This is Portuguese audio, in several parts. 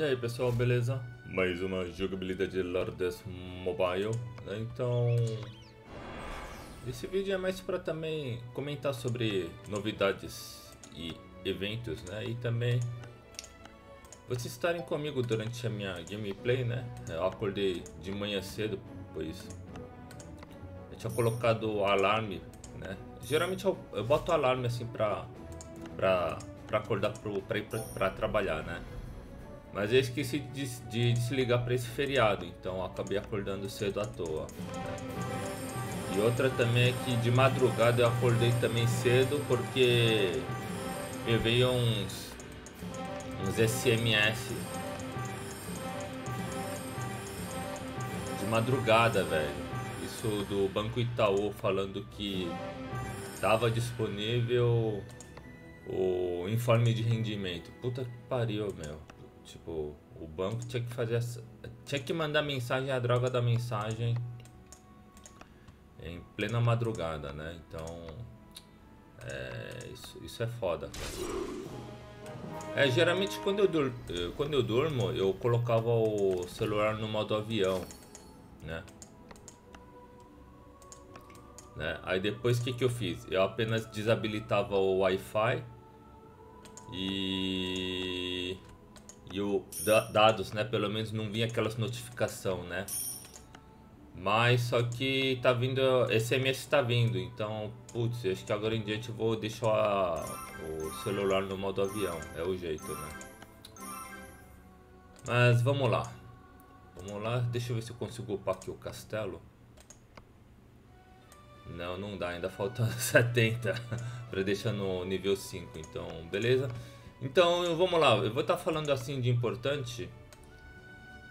E aí pessoal, beleza? Mais uma jogabilidade de Lordes Mobile, né? Então... Esse vídeo é mais para também comentar sobre novidades e eventos, né? E também vocês estarem comigo durante a minha gameplay, né? Eu acordei de manhã cedo, pois eu tinha colocado alarme, né? Geralmente eu, eu boto alarme assim pra, pra, pra acordar pro, pra ir pra trabalhar, né? Mas eu esqueci de, de desligar para esse feriado, então acabei acordando cedo à toa. E outra também é que de madrugada eu acordei também cedo porque me veio uns, uns SMS de madrugada, velho. Isso do Banco Itaú falando que estava disponível o informe de rendimento. Puta que pariu, meu. Tipo, o banco tinha que fazer essa, tinha que mandar mensagem, a droga da mensagem em plena madrugada, né? Então, é, isso, isso é foda. É, geralmente quando eu, dur quando eu durmo, eu colocava o celular no modo avião, né? né? Aí depois o que, que eu fiz? Eu apenas desabilitava o Wi-Fi e e o dados, né? Pelo menos não vinha aquelas notificação, né? Mas só que tá vindo, SMS tá vindo, então, putz, acho que agora em diante eu vou deixar o celular no modo avião, é o jeito, né? Mas vamos lá. Vamos lá, deixa eu ver se eu consigo upar aqui o castelo. Não, não dá, ainda falta 70 para deixar no nível 5, então beleza. Então vamos lá, eu vou estar tá falando assim de importante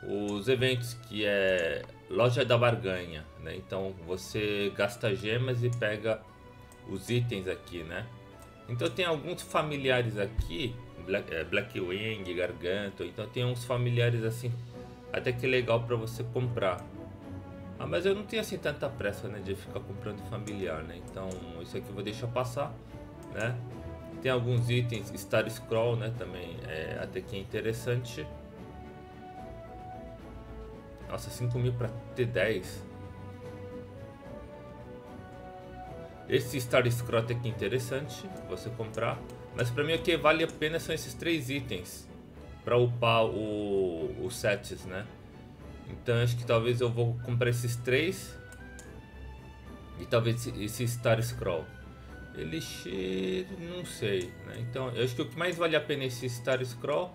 os eventos que é loja da barganha, né? Então você gasta gemas e pega os itens aqui, né? Então tem alguns familiares aqui, Black, é, Blackwing, Garganto, então tem uns familiares assim, até que legal para você comprar. Ah, mas eu não tenho assim tanta pressa, né, de ficar comprando familiar, né? Então isso aqui eu vou deixar passar, né? Tem alguns itens, Star Scroll, né, também é até que é interessante. Nossa, 5 mil para T10. Esse Star Scroll até que é interessante você comprar. Mas para mim o que vale a pena são esses três itens. Para upar o, os sets, né? Então acho que talvez eu vou comprar esses três. E talvez esse Star Scroll. Elixir, não sei, né? Então, eu acho que o que mais vale a pena é esse Star Scroll.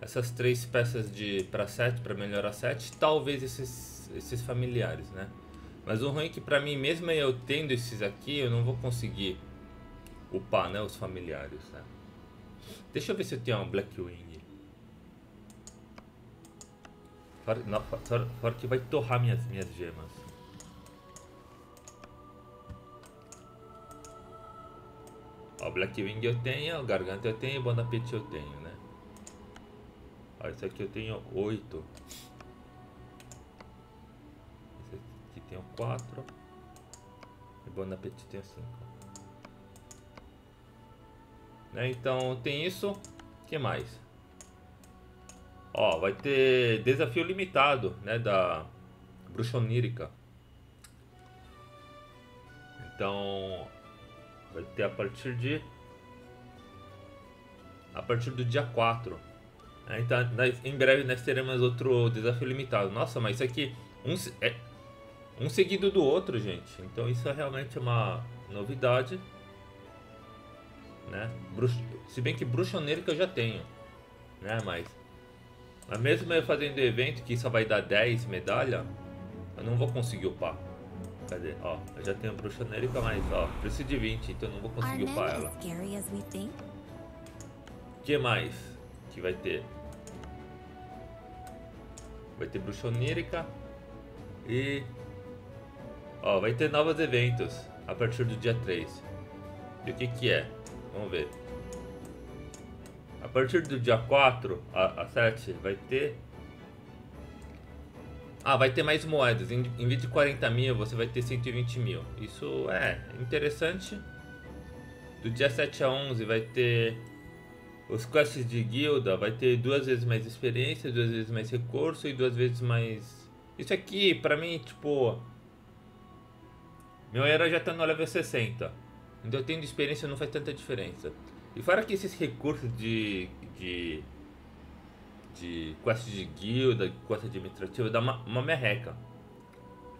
Essas três peças de para 7, para melhorar 7, talvez esses, esses familiares, né? Mas o ruim é que para mim, mesmo eu tendo esses aqui, eu não vou conseguir upar, né, os familiares, né? Deixa eu ver se eu tenho um Blackwing. Fora que vai torrar minhas, minhas gemas. Ó, Blackwing eu tenho, Garganta eu tenho Bon Appetit eu tenho, né? Ó, esse aqui eu tenho 8. Esse aqui tenho 4. E Bon Appetit tenho 5. Né? Então tem isso. O que mais? Ó, vai ter desafio limitado, né? Da Bruxa Onírica. Então, Vai ter a partir de. A partir do dia 4. É, então, em breve nós teremos outro desafio limitado. Nossa, mas isso aqui. Um, é, um seguido do outro, gente. Então isso é realmente uma novidade. Né? Bruxo, se bem que bruxa onérica eu já tenho. Né? Mas. Mas mesmo eu fazendo evento que só vai dar 10 medalha, eu não vou conseguir upar. Cadê? Ó, eu já tenho a bruxa nérica, mas ó, preciso de 20, então não vou conseguir upar ela. O que mais que vai ter? Vai ter bruxa onírica e... Ó, vai ter novos eventos a partir do dia 3. E o que que é? Vamos ver. A partir do dia 4 a, a 7 vai ter ah, vai ter mais moedas. Em, em vez de 40 mil, você vai ter 120 mil. Isso é interessante. Do dia 7 a 11 vai ter os quests de guilda vai ter duas vezes mais experiência, duas vezes mais recurso e duas vezes mais... Isso aqui, pra mim, tipo... Meu era já tá no level 60. Então tendo experiência não faz tanta diferença. E fora que esses recursos de... de de quest de guilda, quest administrativa, dá uma, uma merreca.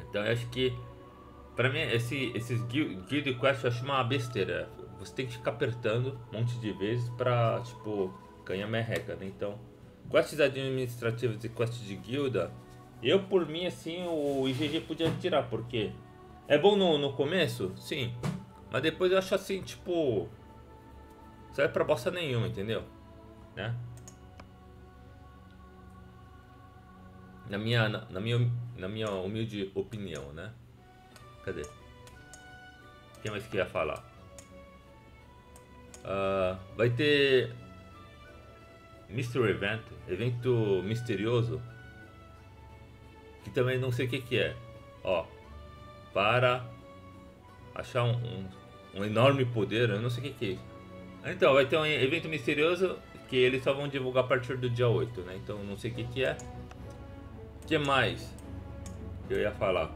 Então eu acho que Pra mim, esse, esses Guild Quest eu acho uma besteira. Você tem que ficar apertando um monte de vezes pra, tipo, ganhar merreca, né? Então, quests administrativas e quests de guilda, eu por mim, assim, o IGG podia tirar, porque é bom no, no começo, sim, mas depois eu acho assim, tipo, serve pra bosta nenhuma, entendeu? Né? Na minha, na, na minha, na minha humilde opinião, né? Cadê? Quem mais quer falar? Uh, vai ter Mystery Event, evento misterioso, que também não sei o que, que é. Ó, para achar um, um, um, enorme poder, eu não sei o que, que é isso. Então, vai ter um evento misterioso que eles só vão divulgar a partir do dia 8, né? Então, não sei o que, que é. Que mais que eu ia falar?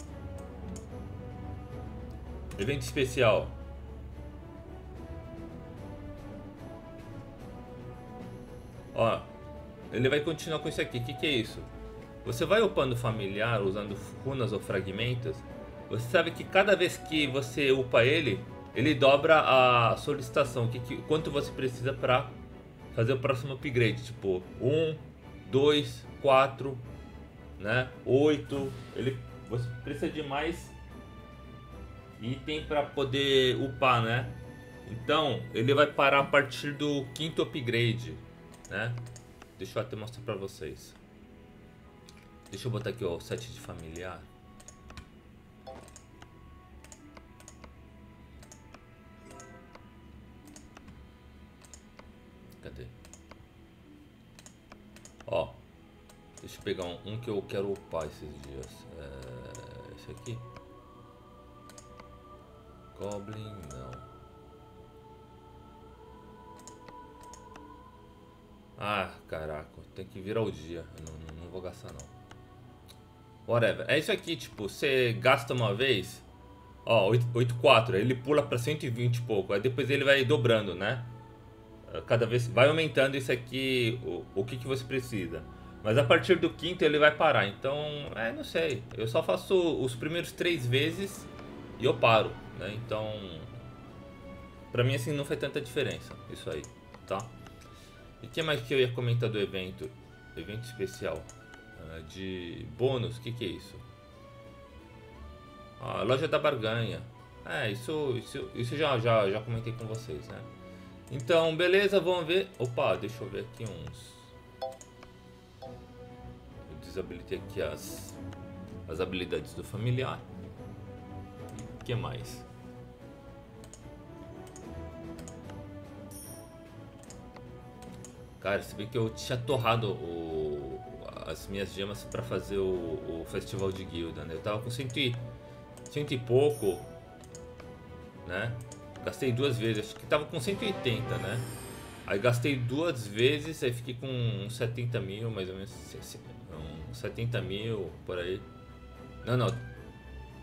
Evento especial. Ó, ele vai continuar com isso aqui. O que, que é isso? Você vai upando familiar usando runas ou fragmentos. Você sabe que cada vez que você upa ele, ele dobra a solicitação. Que, que, quanto você precisa para fazer o próximo upgrade. Tipo, 1, 2, 4, né? 8. Ele, você precisa de mais item para poder upar, né? Então, ele vai parar a partir do quinto upgrade, né? Deixa eu até mostrar para vocês. Deixa eu botar aqui ó, o set de familiar. Um, que eu quero upar esses dias. É, esse aqui. Goblin, não. Ah, caraca, tem que virar o dia. Não, não, não, vou gastar não. Whatever. É isso aqui, tipo, você gasta uma vez, ó, 84, ele pula pra 120 e pouco, aí depois ele vai dobrando, né? Cada vez vai aumentando isso aqui, o, o que, que você precisa. Mas a partir do quinto ele vai parar, então, é, não sei. Eu só faço os primeiros três vezes e eu paro, né? Então, pra mim assim não faz tanta diferença isso aí, tá? E o que mais que eu ia comentar do evento? Evento especial uh, de bônus, o que, que é isso? A loja da barganha. É, isso, isso, isso já, já, já comentei com vocês, né? Então, beleza, vamos ver. Opa, deixa eu ver aqui uns. Desabilitei aqui as, as habilidades do familiar que mais? Cara, se bem que eu tinha torrado o, as minhas gemas para fazer o, o, festival de guilda, né? Eu tava com cento e, cento e pouco, né? Gastei duas vezes, acho que tava com 180, né? Aí gastei duas vezes, aí fiquei com uns 70 mil, mais ou menos, uns 70 mil, por aí. Não, não,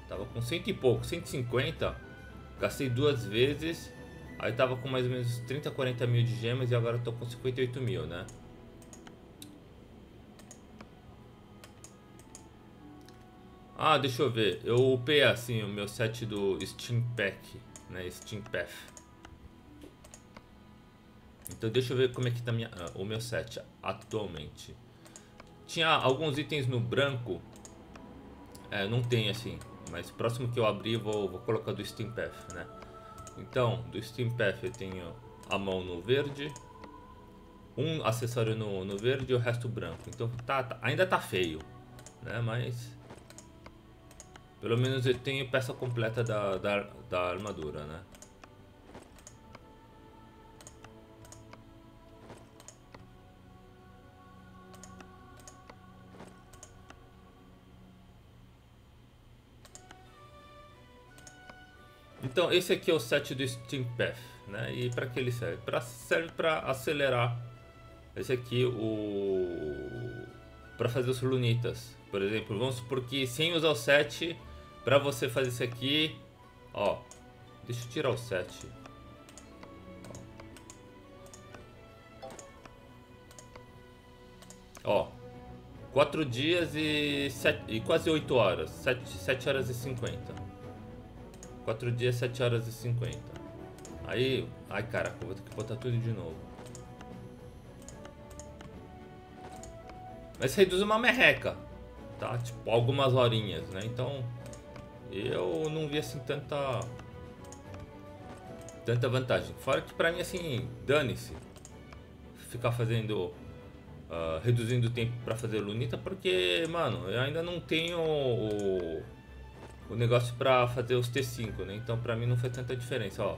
Tava com cento e pouco, 150. Gastei duas vezes. Aí tava com mais ou menos 30, 40 mil de gemas e agora tô com 58 mil, né? Ah, deixa eu ver. Eu upei assim o meu set do Steam Pack, né? Steam Path. Então deixa eu ver como é que tá minha, uh, o meu set atualmente. Tinha alguns itens no branco. É, não tem assim. Mas próximo que eu abrir vou, vou colocar do Steam Path, né? Então, do Steam Path eu tenho a mão no verde, um acessório no, no verde e o resto branco. Então tá, tá, ainda tá feio, né? Mas pelo menos eu tenho peça completa da, da, da armadura, né? Então, esse aqui é o set do Steam Path. né? E para que ele serve? Pra, serve para acelerar esse aqui o para fazer os lunitas. Por exemplo, vamos supor que sem usar o 7, para você fazer isso aqui, ó, deixa eu tirar o 7. Ó, 4 dias e, sete, e quase 8 horas, 7, 7 horas e 50. 4 dias, 7 horas e 50. Aí, ai caraca, vou ter que botar tudo de novo. Mas reduz uma merreca, tá? Tipo, algumas horinhas, né? Então, eu não vi assim tanta tanta vantagem. Fora que pra mim, assim, dane-se ficar fazendo, uh, reduzindo o tempo pra fazer lunita, porque, mano, eu ainda não tenho o, o negócio pra fazer os T5, né? Então pra mim não faz tanta diferença, ó.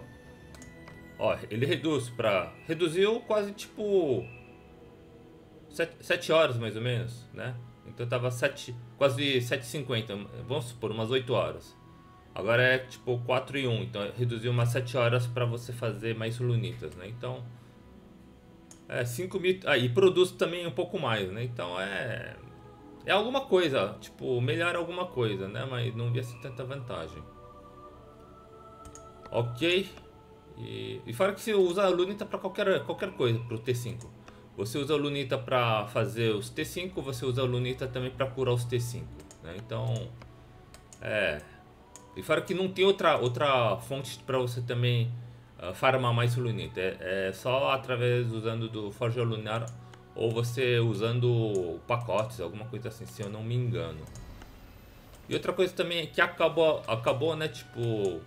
Ó, ele reduz pra... Reduziu quase, tipo 7 horas mais ou menos, né? Então tava 7, quase 7h50, vamos supor, umas 8 horas. Agora é tipo 4 e 1, então reduziu umas 7 horas para você fazer mais lunitas, né? Então, é 5 mil. Ah, e produz também um pouco mais, né? Então é. É alguma coisa, tipo, melhora alguma coisa, né? Mas não vi assim tanta vantagem. Ok. E, e fora que você usa a lunita para qualquer, qualquer coisa, pro T5. Você usa a lunita para fazer os T5, você usa a lunita também para curar os T5. Né? Então, é. E fora que não tem outra, outra fonte para você também uh, farmar mais lunita. É, é, só através usando do Forja Lunar ou você usando pacotes, alguma coisa assim, se eu não me engano. E outra coisa também que acabou, acabou né, tipo,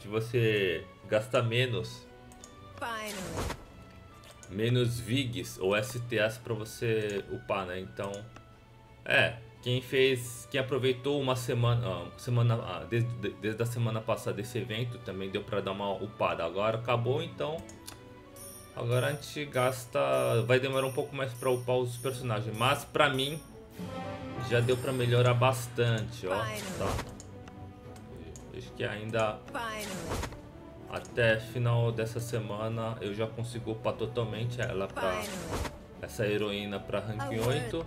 de você gastar menos. Menos VIGs ou STS para você upar, né? Então, é, quem fez, quem aproveitou uma semana, semana ah, desde, desde a semana passada desse evento também deu para dar uma upada. Agora acabou, então agora a gente gasta, vai demorar um pouco mais para upar os personagens, mas para mim já deu para melhorar bastante, ó. Tá. Acho que ainda até final dessa semana eu já consigo upar totalmente ela pra essa heroína pra ranking 8.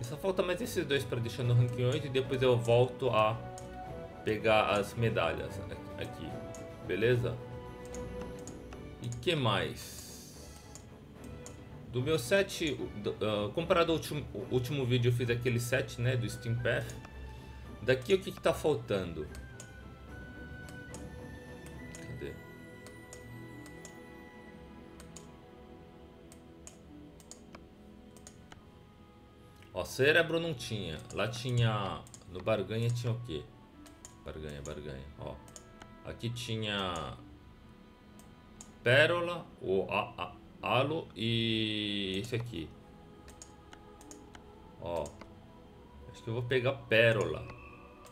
E só falta mais esses dois para deixar no ranking 8 e depois eu volto a pegar as medalhas aqui. Beleza? E que mais? Do meu set, uh, comparado ao último, último vídeo eu fiz aquele set né, do Steam Path. Daqui o que, que tá faltando? Ó, cérebro não tinha. Lá tinha. No barganha tinha o quê? Barganha, barganha. Ó. Aqui tinha. Pérola, o halo e esse aqui. Ó. Acho que eu vou pegar pérola.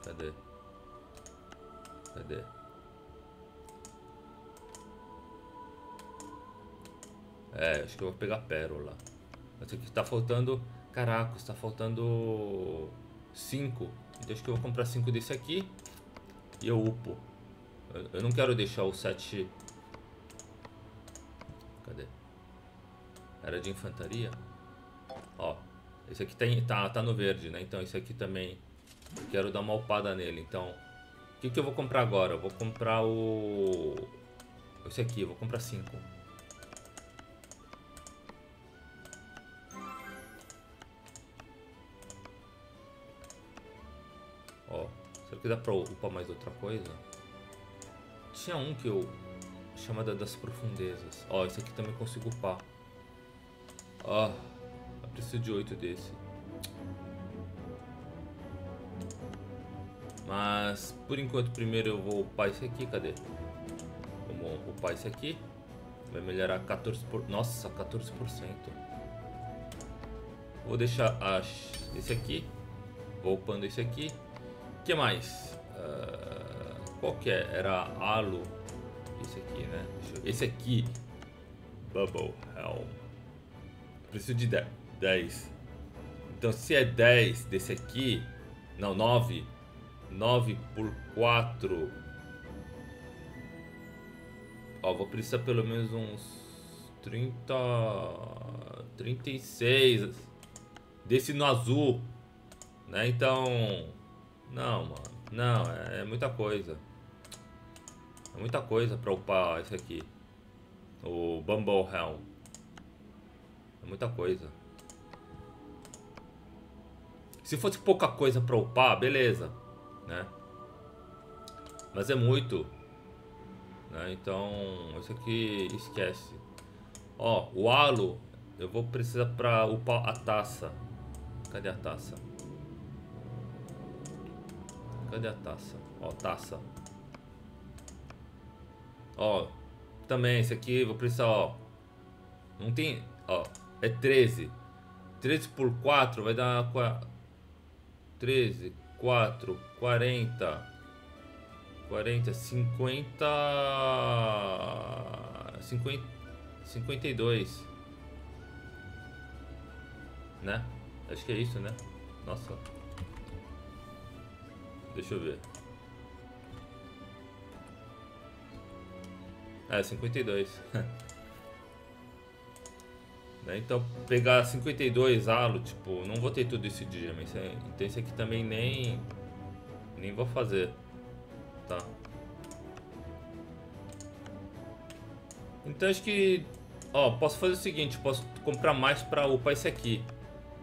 Cadê? Cadê? É, acho que eu vou pegar pérola. Mas aqui tá faltando Caraca, está faltando 5. Então acho que eu vou comprar 5 desse aqui. E eu upo. Eu não quero deixar o 7... Cadê? Era de infantaria? Ó, esse aqui tem, tá, tá no verde, né? Então esse aqui também quero dar uma upada nele. Então, o que, que eu vou comprar agora? Eu vou comprar o... Esse aqui, vou comprar 5. que dá pra upar mais outra coisa? Tinha um que eu... Chamada das profundezas. Ó, esse aqui também consigo upar. Ó, eu preciso de oito desse. Mas, por enquanto, primeiro eu vou upar esse aqui. Cadê? Vamos upar esse aqui. Vai melhorar 14%. Por... Nossa, 14%. Vou deixar esse aqui. Vou upando esse aqui que mais? Uh, qual que é? Era Halo. Esse aqui, né? Esse aqui. Bubble Helm. Preciso de 10. Então se é 10 desse aqui. Não, 9. 9 por 4. Ó, vou precisar pelo menos uns 30... 36 desse no azul, né? Então, não, mano, não, é, é muita coisa. É muita coisa pra upar esse aqui. O Bumble Helm. É muita coisa. Se fosse pouca coisa pra upar, beleza, né? Mas é muito. Né? Então, isso aqui esquece. Ó, o halo, eu vou precisar pra upar a taça. Cadê a taça? Cadê a taça? Ó, taça. Ó, também esse aqui vou precisar, ó. Não tem, ó, é 13. 13 por 4 vai dar 13, 4, 40, 40, 50, 50, 52, né? Acho que é isso, né? Nossa. Deixa eu ver. É, 52. né? Então, pegar 52 halo, tipo, não vou ter tudo isso de gema. Então, esse aqui também nem... Nem vou fazer. Tá? Então, acho que... Ó, posso fazer o seguinte. Posso comprar mais pra upar esse aqui.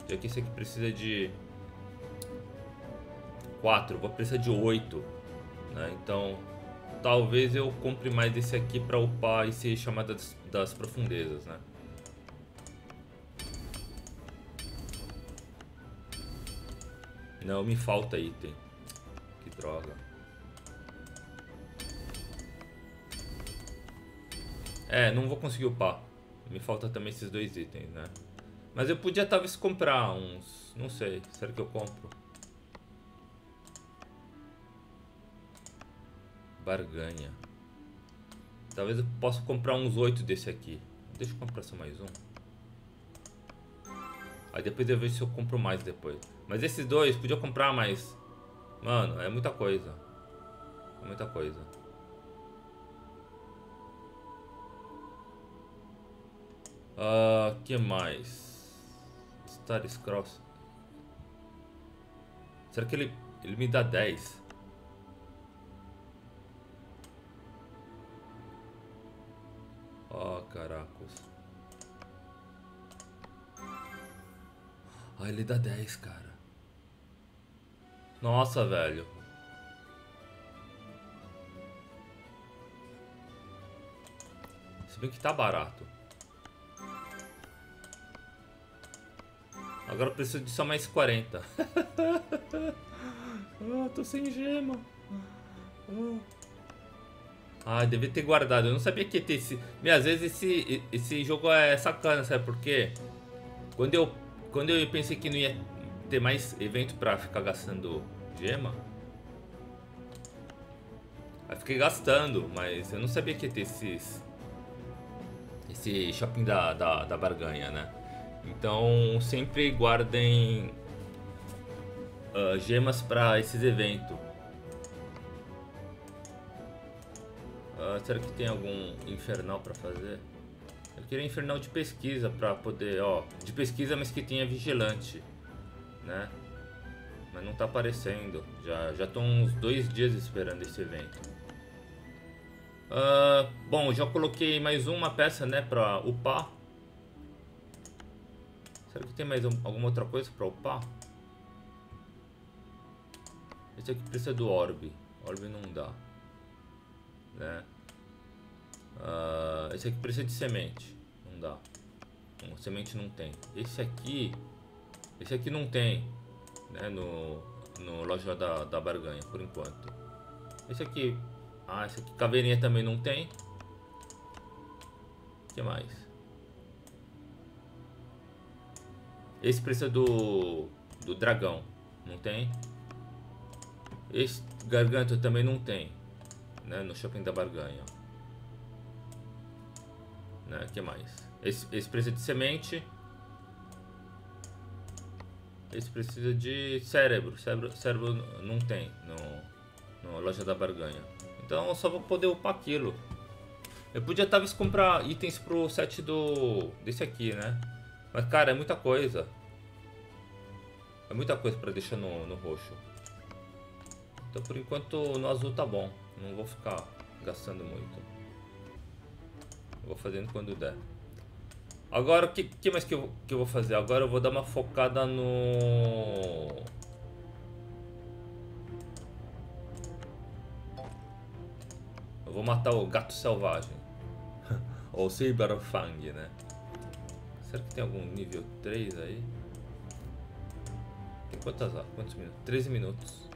Já que esse aqui precisa de 4, vou precisar de 8. Né? Então, talvez eu compre mais desse aqui para upar esse chamada das, das profundezas, né? Não, me falta item. Que droga. É, não vou conseguir upar. Me falta também esses dois itens, né? Mas eu podia talvez comprar uns... Não sei, será que eu compro? Barganha. Talvez eu possa comprar uns 8 desse aqui. Deixa eu comprar só mais um. Aí depois eu vejo se eu compro mais depois. Mas esses dois, podia comprar mais. Mano, é muita coisa. É muita coisa. Uh, que mais? Star Cross. Será que ele, ele me dá 10? Oh, caracos. Ah, ele dá 10, cara. Nossa, velho. Se bem que tá barato. Agora eu preciso de só mais 40. ah, tô sem gema. Ah. Ah, devia ter guardado. Eu não sabia que ia ter esse. Meu, às vezes esse, esse jogo é sacana, sabe por quê? Quando eu, quando eu pensei que não ia ter mais evento pra ficar gastando gema. Aí fiquei gastando, mas eu não sabia que ia ter esses. Esse shopping da, da, da barganha, né? Então sempre guardem uh, gemas para esses eventos. Será que tem algum infernal para fazer? Eu queria infernal de pesquisa para poder, ó, de pesquisa, mas que tenha vigilante, né? Mas não tá aparecendo. Já já tô uns dois dias esperando esse evento. Uh, bom, já coloquei mais uma peça, né, para upar. Será que tem mais um, alguma outra coisa para upar? Esse aqui precisa do orbe. Orbe não dá. Né? Uh, esse aqui precisa de semente. Não dá. Semente não tem. Esse aqui. Esse aqui não tem. Né, no, no loja da, da barganha, por enquanto. Esse aqui. Ah, esse aqui caveirinha também não tem. O que mais? Esse precisa do, do dragão. Não tem. Esse garganta também não tem. Né, no shopping da barganha. Né? que mais? Esse, esse precisa de semente. Esse precisa de cérebro. Cérebro, cérebro não tem no, no loja da barganha. Então eu só vou poder upar aquilo. Eu podia talvez comprar itens pro set do... desse aqui, né? Mas, cara, é muita coisa. É muita coisa pra deixar no, no roxo. Então, por enquanto, no azul tá bom. Não vou ficar gastando muito. Vou fazendo quando der. Agora, o que, que mais que eu, que eu vou fazer? Agora eu vou dar uma focada no... Eu vou matar o gato selvagem. Ou Cyberfang, né? Será que tem algum nível 3 aí? Tem quantas horas? Quantos minutos? 13 minutos.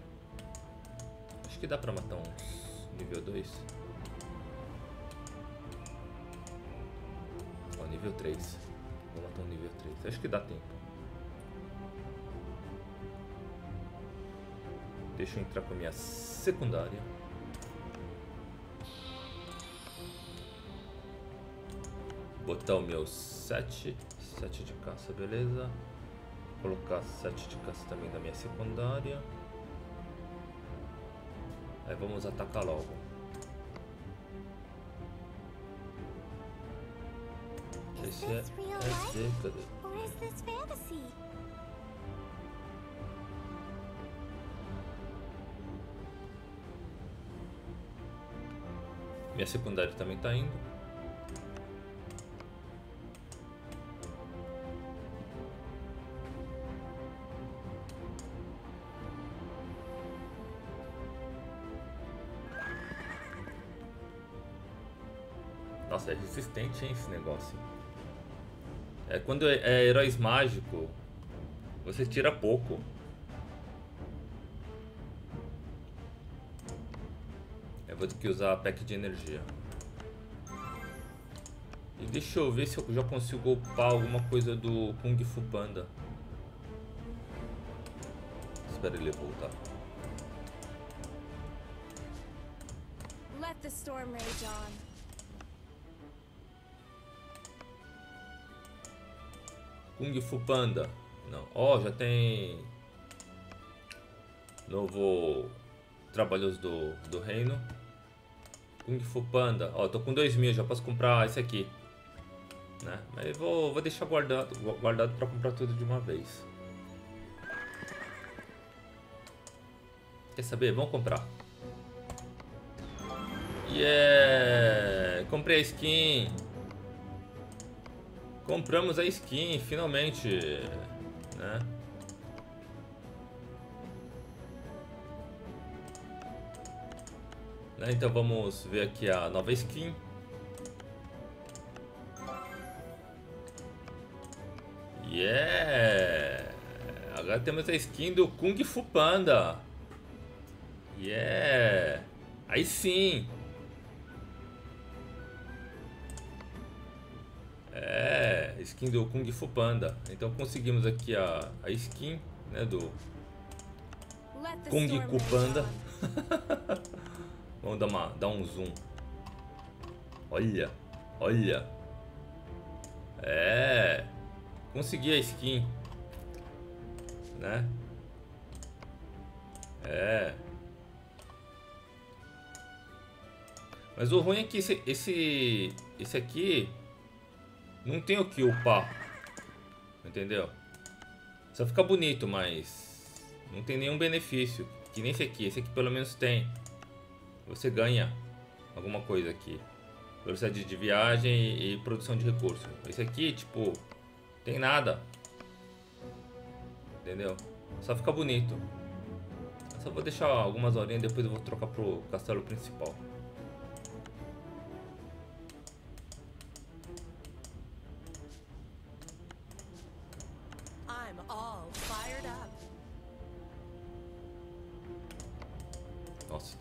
Acho que dá pra matar uns nível 2. Nível 3. Vou matar um nível 3. Acho que dá tempo. Deixa eu entrar com a minha secundária. botar o meu 7, 7 de caça, beleza. Colocar 7 de caça também da minha secundária. Aí vamos atacar logo. Esse é cadê? Minha secundária também tá indo. Nossa, é resistente, hein, esse negócio. É quando é, é heróis mágico, você tira pouco. Eu vou ter que usar a pack de energia. E deixa eu ver se eu já consigo upar alguma coisa do Kung Fu Panda. Espera ele voltar. Let the storm rage on. Kung Fu Panda. Não. Ó, oh, já tem... Novo Trabalhos do, do Reino. Kung Fu Panda. Ó, oh, tô com 2 mil, já posso comprar esse aqui. Né? Mas vou, vou deixar guardado, guardado pra comprar tudo de uma vez. Quer saber? Vamos comprar. Yeah! Comprei a skin. Compramos a skin, finalmente, né? né? Então vamos ver aqui a nova skin. Yeah! Agora temos a skin do Kung Fu Panda. Yeah! Aí sim! É, skin do Kung Fu Panda. Então conseguimos aqui a, a skin né, do Kung Fu Panda. Vamos dar, uma, dar um zoom. Olha, olha. É, consegui a skin, né? É. Mas o ruim é que esse, esse, esse aqui não tem o que upar. Entendeu? Só fica bonito, mas não tem nenhum benefício. Que nem esse aqui. Esse aqui pelo menos tem. Você ganha alguma coisa aqui. Velocidade de viagem e produção de recursos. Esse aqui, tipo, tem nada. Entendeu? Só fica bonito. Só vou deixar algumas horinhas depois eu vou trocar pro castelo principal.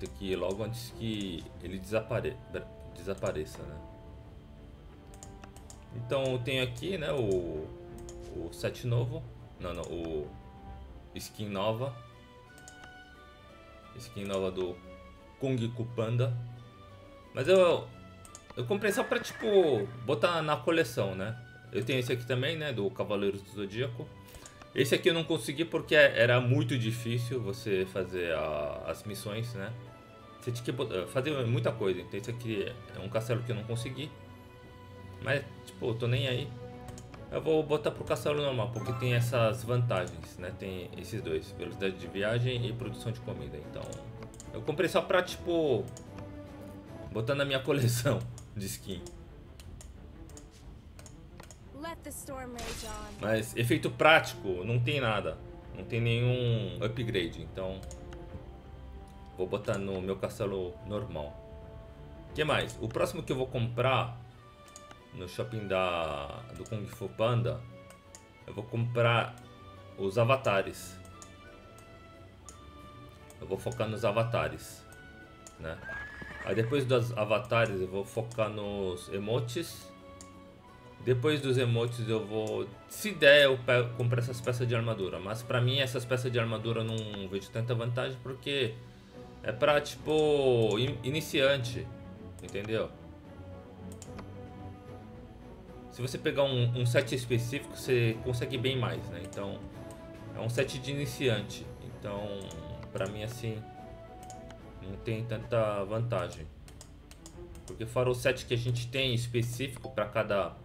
Aqui logo antes que ele desapare... desapareça, né? Então eu tenho aqui, né, o, o set novo, não, não, o skin nova, skin nova do Kung Ku Panda, mas eu, eu comprei só pra, tipo, botar na coleção, né? Eu tenho esse aqui também, né, do Cavaleiros do Zodíaco, esse aqui eu não consegui porque era muito difícil você fazer a, as missões, né? Você tinha que fazer muita coisa. Então isso aqui é um castelo que eu não consegui. Mas, tipo, eu tô nem aí. Eu vou botar pro castelo normal, porque tem essas vantagens, né? Tem esses dois, velocidade de viagem e produção de comida. Então, eu comprei só pra, tipo, botar na minha coleção de skin. Mas efeito prático, não tem nada. Não tem nenhum upgrade, então vou botar no meu castelo normal. O que mais? O próximo que eu vou comprar no shopping da, do Kung Fu Panda, eu vou comprar os avatares. Eu vou focar nos avatares, né? Aí depois dos avatares eu vou focar nos emotes. Depois dos emotes eu vou, se der eu comprar essas peças de armadura. Mas pra mim essas peças de armadura eu não vejo tanta vantagem porque é pra tipo iniciante, entendeu? Se você pegar um, um set específico, você consegue bem mais, né? Então, é um set de iniciante. Então, pra mim, assim, não tem tanta vantagem. Porque fora o set que a gente tem específico para cada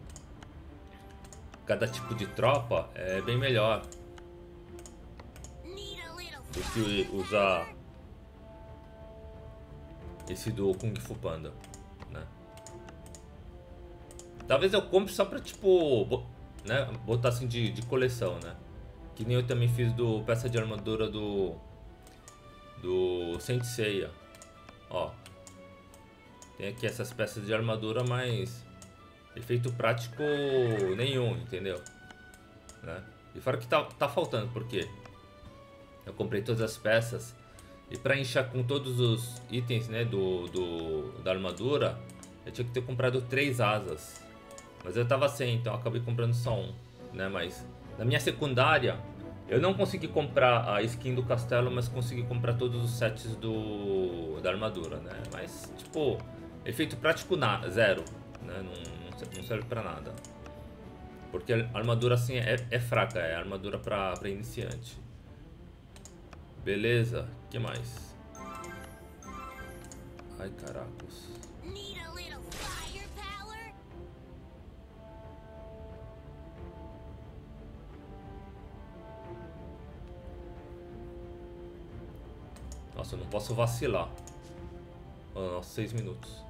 cada tipo de tropa, é bem melhor do que usar esse do Kung Fu Panda. Talvez eu compre só pra, tipo, né, botar assim de, de coleção, né? Que nem eu também fiz do peça de armadura do do Saint Seiya. Ó. Tem aqui essas peças de armadura, mas efeito prático nenhum, entendeu? Né? E fora que tá, tá faltando, porque eu comprei todas as peças e para inchar com todos os itens, né, do, do da armadura, eu tinha que ter comprado três asas. Mas eu tava sem, então acabei comprando só um, né? Mas na minha secundária, eu não consegui comprar a skin do castelo, mas consegui comprar todos os sets do da armadura, né? Mas, tipo, efeito prático na, zero, né? Não, não serve pra nada. Porque a armadura, assim, é, é fraca, é armadura pra iniciante. Beleza, que mais? Ai, caracos. Nossa, eu não posso vacilar. Oh, seis minutos.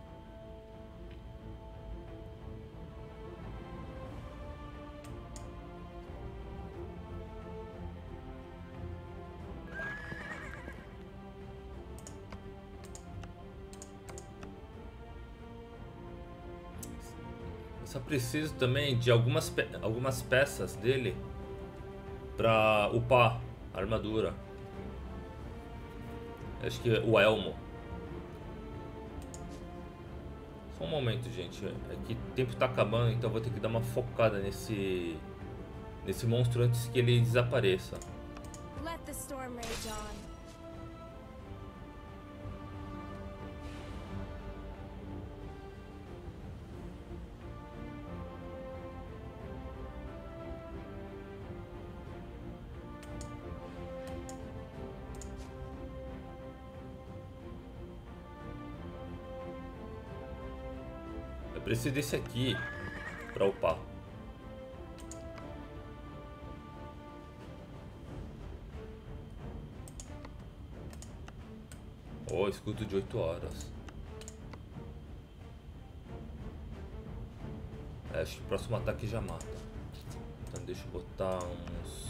Preciso também de algumas, pe algumas peças dele para upar a armadura. Acho que o elmo. Só um momento, gente. É que o tempo tá acabando, então vou ter que dar uma focada nesse nesse monstro antes que ele desapareça. Let the storm rage on. Preciso desse aqui para upar. Oh, escudo de 8 horas. É, acho que o próximo ataque já mata. Então deixa eu botar uns...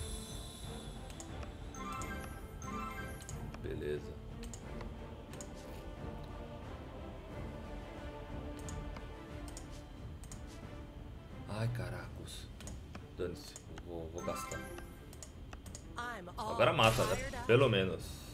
Beleza. Ai, caracos. Dane-se, vou, vou gastar. Agora mata, né? Pelo menos.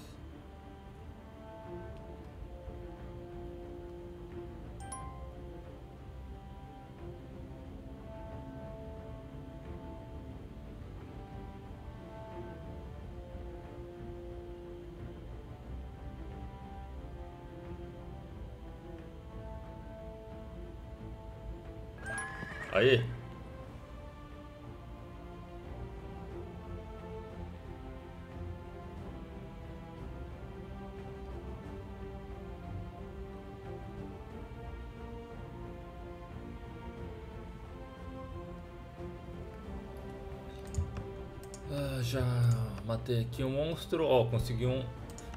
Matei aqui um monstro. Ó, consegui um...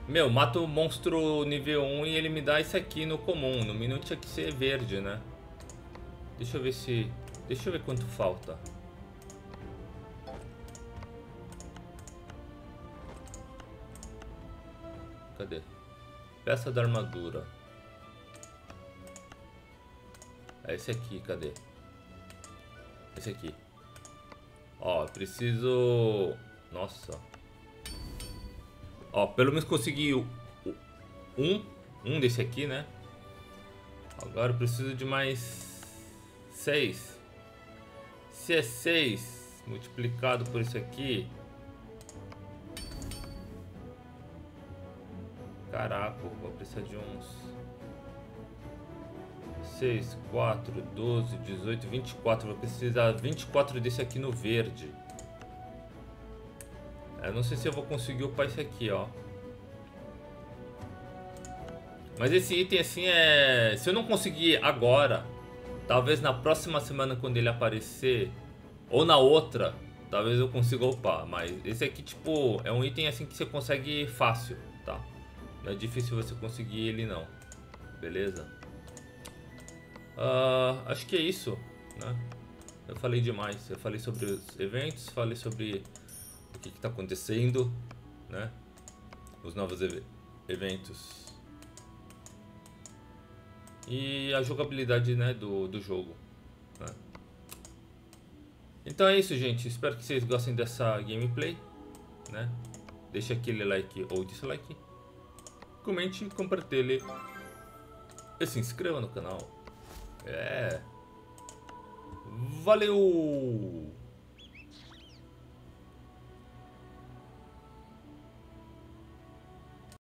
Meu, mato o monstro nível 1 e ele me dá esse aqui no comum. No mínimo tinha que ser verde, né? Deixa eu ver se... Deixa eu ver quanto falta. Cadê? Peça da armadura. É esse aqui, cadê? Esse aqui. Ó, preciso... Nossa. Ó, pelo menos consegui um. Um desse aqui, né? Agora eu preciso de mais seis. Se é seis multiplicado por isso aqui... Caraca, vou precisar de uns... 6, 4, 12, 18, 24. Vou precisar 24 desse aqui no verde. Eu não sei se eu vou conseguir upar esse aqui, ó. Mas esse item assim é... Se eu não conseguir agora, talvez na próxima semana quando ele aparecer, ou na outra, talvez eu consiga upar. Mas esse aqui, tipo, é um item assim que você consegue fácil, tá? Não é difícil você conseguir ele não. Beleza? Uh, acho que é isso, né? Eu falei demais. Eu falei sobre os eventos, falei sobre o que está acontecendo, né? Os novos ev eventos. E a jogabilidade, né, do, do jogo. Né? Então é isso, gente. Espero que vocês gostem dessa gameplay, né? Deixe aquele like ou dislike. Comente, compartilhe e se inscreva no canal. É. Valeu!